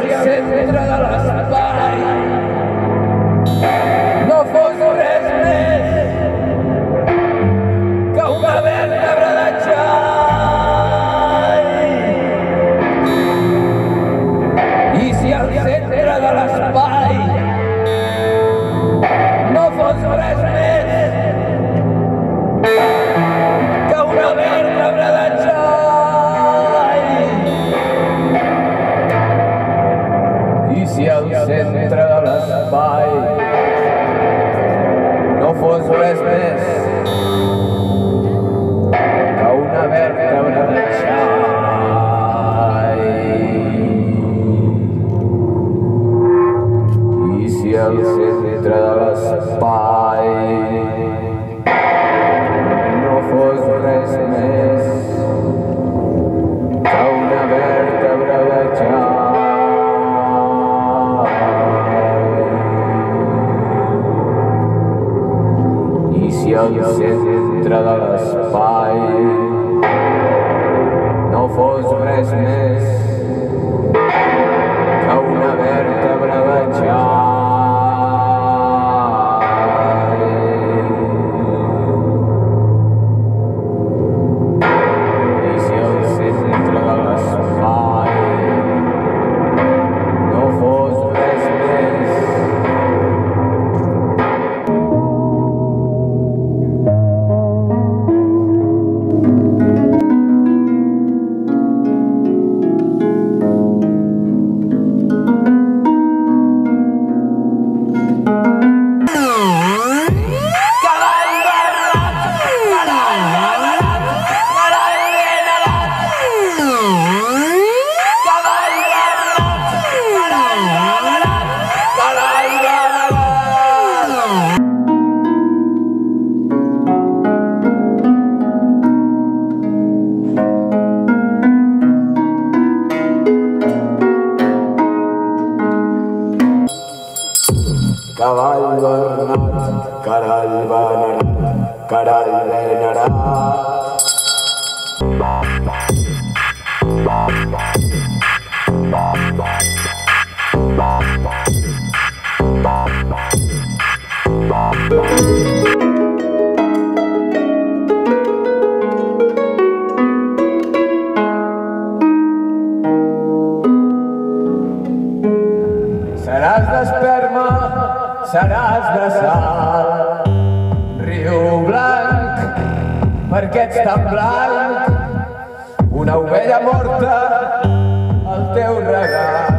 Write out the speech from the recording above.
Gloria. for us, man. centrales, Pai. Não vos mais Kaval Varnat, Karal Vanarat, Karal Venarat. Serás la esperma seràs de sal. Riu blanc, perquè ets tan blanc, una ovella morta, al teu regal.